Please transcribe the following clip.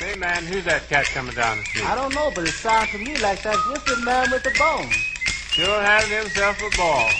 Hey man, who's that cat coming down the street? I don't know, but it sounds to me like that gifted man with the bone. Sure having himself a ball.